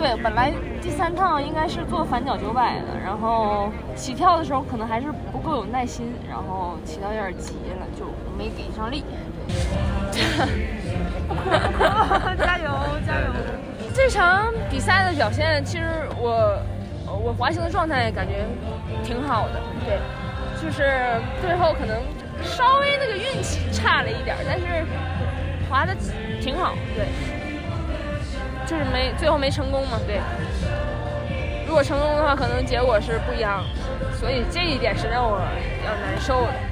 对，本来第三趟应该是做反脚九百的，然后起跳的时候可能还是不够有耐心，然后起到有点急了，就没给上力。加油 加油！这场比赛的表现，其实我我滑行的状态感觉挺好的，对，就是最后可能稍微那个运气差了一点，但是滑的挺好，对，就是没最后没成功嘛，对。如果成功的话，可能结果是不一样，所以这一点是让我比较难受的。